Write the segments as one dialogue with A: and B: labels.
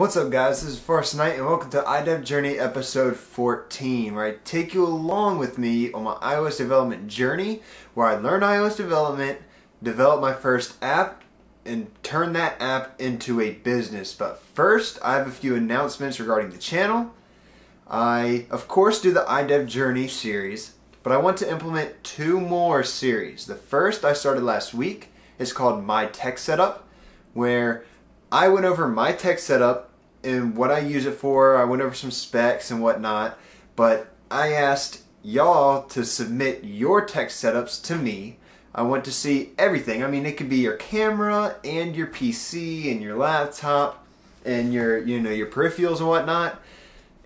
A: What's up guys, this is Forrest Knight and welcome to iDev Journey episode 14 where I take you along with me on my iOS development journey where I learn iOS development, develop my first app, and turn that app into a business. But first, I have a few announcements regarding the channel. I, of course, do the iDev Journey series, but I want to implement two more series. The first I started last week is called My Tech Setup, where I went over my tech setup and what I use it for. I went over some specs and whatnot, but I asked y'all to submit your tech setups to me. I want to see everything. I mean, it could be your camera and your PC and your laptop and your, you know, your peripherals and whatnot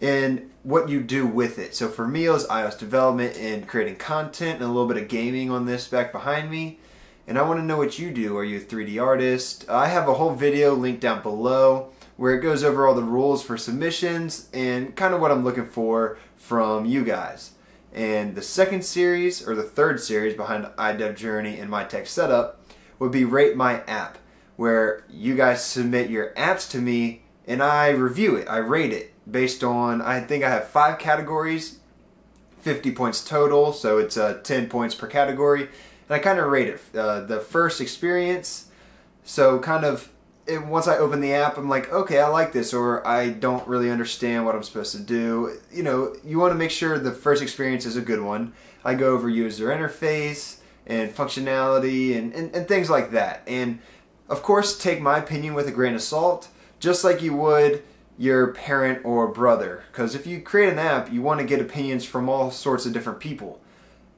A: and what you do with it. So for me, it was iOS development and creating content and a little bit of gaming on this back behind me and I want to know what you do. Are you a 3D artist? I have a whole video linked down below where it goes over all the rules for submissions and kind of what I'm looking for from you guys. And the second series, or the third series behind iDev Journey and My Tech Setup, would be Rate My App, where you guys submit your apps to me and I review it. I rate it based on, I think I have five categories, 50 points total, so it's uh, 10 points per category and I kind of rate it. Uh, the first experience, so kind of it, once I open the app, I'm like, okay, I like this, or I don't really understand what I'm supposed to do. You know, you want to make sure the first experience is a good one. I go over user interface and functionality and, and, and things like that. And of course, take my opinion with a grain of salt, just like you would your parent or brother. Because if you create an app, you want to get opinions from all sorts of different people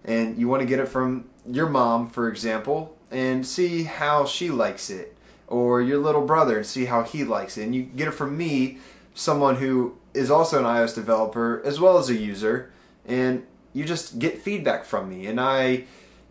A: and you want to get it from your mom, for example, and see how she likes it, or your little brother and see how he likes it. And you get it from me, someone who is also an iOS developer as well as a user, and you just get feedback from me, and I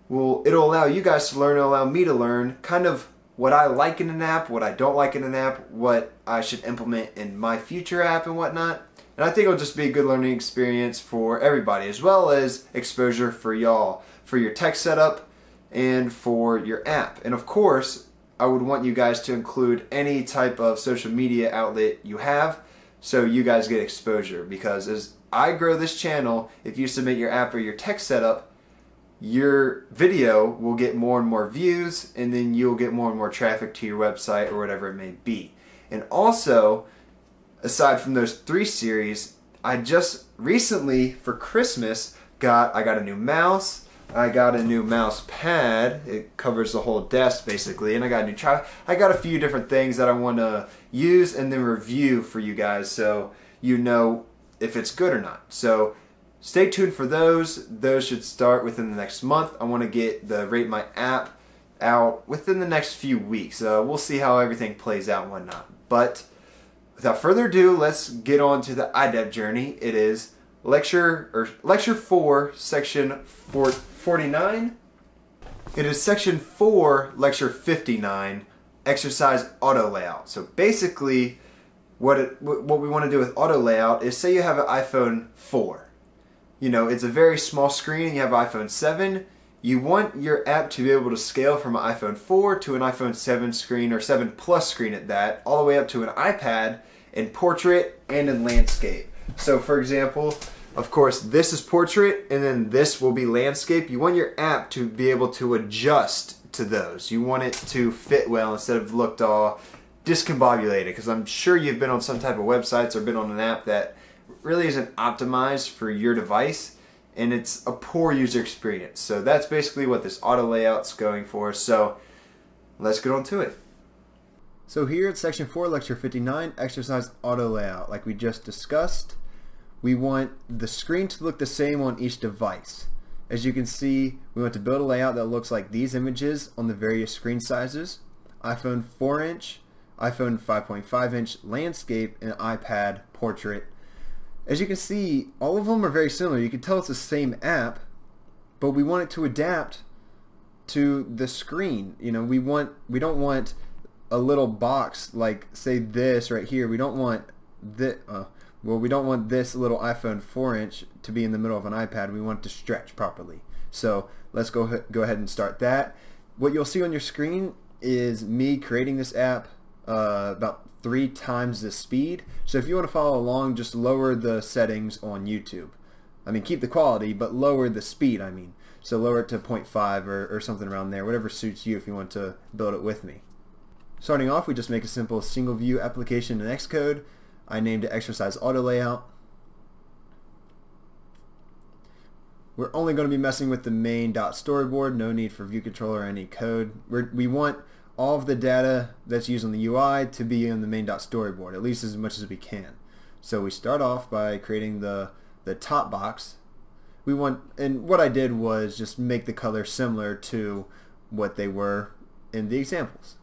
A: will. It'll allow you guys to learn, it'll allow me to learn, kind of what I like in an app, what I don't like in an app, what I should implement in my future app and whatnot. And I think it'll just be a good learning experience for everybody, as well as exposure for y'all, for your tech setup and for your app. And of course, I would want you guys to include any type of social media outlet you have so you guys get exposure. Because as I grow this channel, if you submit your app or your tech setup, your video will get more and more views and then you'll get more and more traffic to your website or whatever it may be. And also, aside from those three series, I just recently for Christmas got I got a new mouse. I got a new mouse pad. It covers the whole desk basically, and I got a new tri. I got a few different things that I want to use and then review for you guys, so you know if it's good or not. So stay tuned for those. Those should start within the next month. I want to get the Rate My App out within the next few weeks. Uh, we'll see how everything plays out and whatnot. But without further ado, let's get on to the iDev journey. It is lecture or lecture 4, section 49. It is section 4, lecture 59, exercise auto layout. So basically what it, what we want to do with auto layout is say you have an iPhone 4. You know, it's a very small screen, and you have iPhone 7, you want your app to be able to scale from an iPhone 4 to an iPhone 7 screen or 7 Plus screen at that, all the way up to an iPad in portrait and in landscape. So for example, of course, this is portrait and then this will be landscape. You want your app to be able to adjust to those. You want it to fit well instead of looked all discombobulated because I'm sure you've been on some type of websites or been on an app that really isn't optimized for your device and it's a poor user experience. So that's basically what this auto layout's going for. So let's get on to it. So here at section 4, lecture 59, exercise auto layout. Like we just discussed, we want the screen to look the same on each device. As you can see, we want to build a layout that looks like these images on the various screen sizes. iPhone 4 inch, iPhone 5.5 inch landscape, and iPad portrait as you can see, all of them are very similar. You can tell it's the same app, but we want it to adapt to the screen. You know, we want we don't want a little box like say this right here. We don't want this. Uh, well, we don't want this little iPhone 4 inch to be in the middle of an iPad. We want it to stretch properly. So let's go go ahead and start that. What you'll see on your screen is me creating this app uh, about three times the speed. So if you want to follow along, just lower the settings on YouTube. I mean, keep the quality, but lower the speed, I mean. So lower it to 0.5 or, or something around there, whatever suits you if you want to build it with me. Starting off, we just make a simple single view application in Xcode. I named it exercise auto layout. We're only going to be messing with the main .storyboard, no need for view controller or any code. We're, we want all of the data that's used on the UI to be in the main .storyboard, at least as much as we can. So we start off by creating the, the top box. We want, and what I did was just make the color similar to what they were in the examples.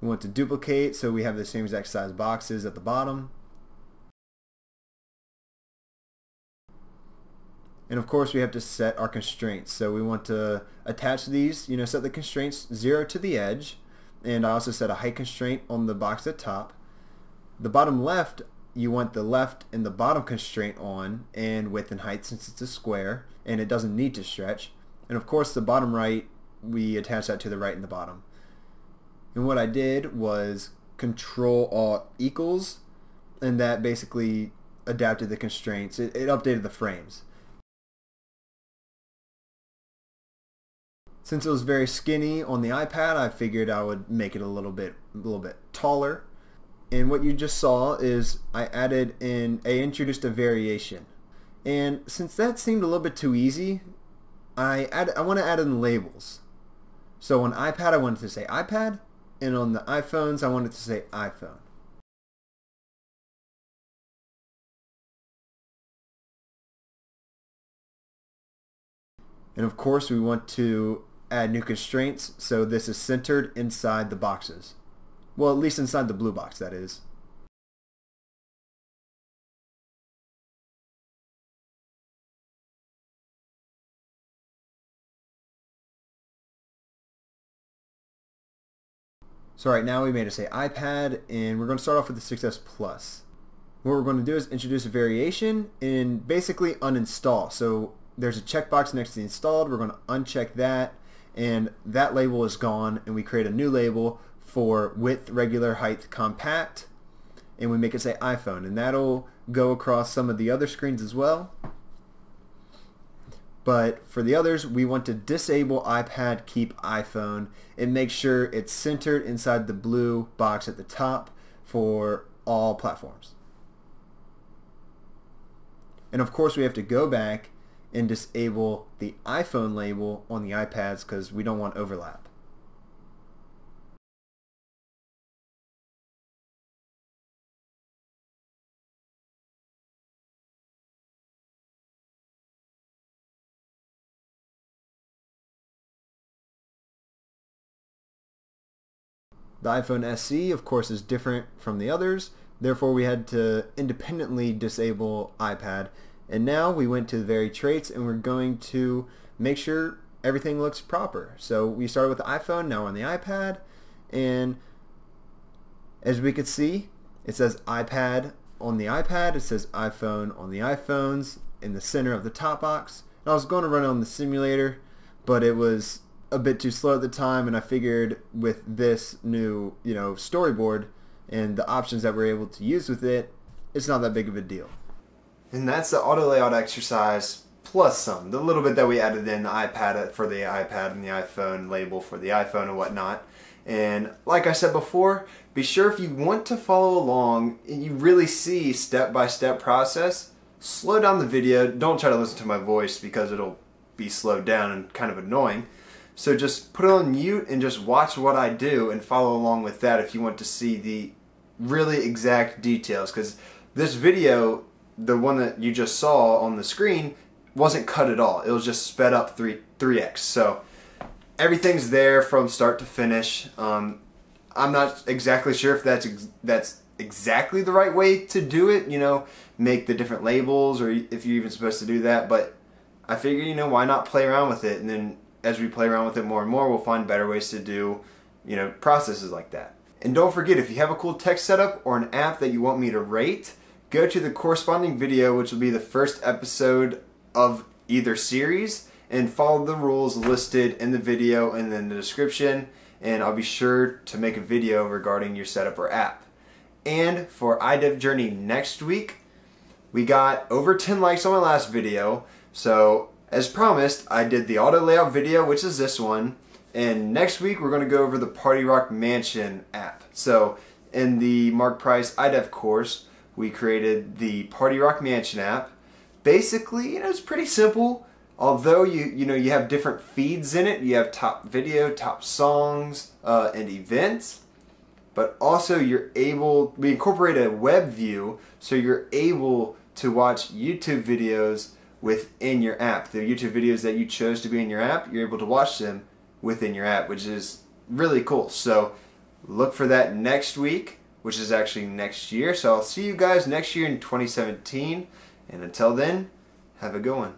A: We want to duplicate so we have the same exact size boxes at the bottom. And of course we have to set our constraints. So we want to attach these, you know, set the constraints 0 to the edge. And I also set a height constraint on the box at top. The bottom left, you want the left and the bottom constraint on and width and height since it's a square and it doesn't need to stretch. And of course the bottom right, we attach that to the right and the bottom. And what I did was control alt equals and that basically adapted the constraints. It, it updated the frames. Since it was very skinny on the iPad, I figured I would make it a little bit a little bit taller. And what you just saw is I added in, I introduced a variation. And since that seemed a little bit too easy, I add, I want to add in labels. So on iPad, I wanted to say iPad, and on the iPhones, I wanted to say iPhone. And of course, we want to add new constraints so this is centered inside the boxes. Well, at least inside the blue box, that is. So right now we made it say iPad and we're going to start off with the 6S Plus. What we're going to do is introduce a variation and basically uninstall. So there's a checkbox next to installed. We're going to uncheck that and that label is gone and we create a new label for width, regular, height, compact and we make it say iPhone and that'll go across some of the other screens as well. But for the others, we want to disable iPad, keep iPhone, and make sure it's centered inside the blue box at the top for all platforms. And of course, we have to go back and disable the iPhone label on the iPads because we don't want overlap. The iPhone SE, of course, is different from the others. Therefore, we had to independently disable iPad. And now we went to the vary traits and we're going to make sure everything looks proper. So we started with the iPhone, now on the iPad. And as we could see, it says iPad on the iPad. It says iPhone on the iPhones in the center of the top box. And I was going to run it on the simulator, but it was a bit too slow at the time, and I figured with this new, you know, storyboard and the options that we're able to use with it, it's not that big of a deal. And that's the auto layout exercise plus some, the little bit that we added in the iPad for the iPad and the iPhone label for the iPhone and whatnot. And like I said before, be sure if you want to follow along and you really see step-by-step -step process, slow down the video. Don't try to listen to my voice because it'll be slowed down and kind of annoying. So just put it on mute and just watch what I do and follow along with that if you want to see the really exact details because this video, the one that you just saw on the screen, wasn't cut at all. It was just sped up 3, 3x. So everything's there from start to finish. Um, I'm not exactly sure if that's ex that's exactly the right way to do it, you know, make the different labels or if you're even supposed to do that, but I figure, you know, why not play around with it and then as we play around with it more and more, we'll find better ways to do, you know, processes like that. And don't forget, if you have a cool tech setup or an app that you want me to rate, go to the corresponding video, which will be the first episode of either series, and follow the rules listed in the video and in the description. and I'll be sure to make a video regarding your setup or app. And for iDev Journey next week, we got over 10 likes on my last video. So as promised, I did the auto layout video, which is this one. And next week, we're going to go over the Party Rock Mansion app. So in the Mark Price iDev course, we created the Party Rock Mansion app. Basically, you know, it's pretty simple. Although you you know you have different feeds in it, you have top video, top songs, uh, and events but also you're able we incorporate a web view so you're able to watch YouTube videos within your app. The YouTube videos that you chose to be in your app, you're able to watch them within your app, which is really cool. So look for that next week, which is actually next year. So I'll see you guys next year in 2017. And until then, have a good one.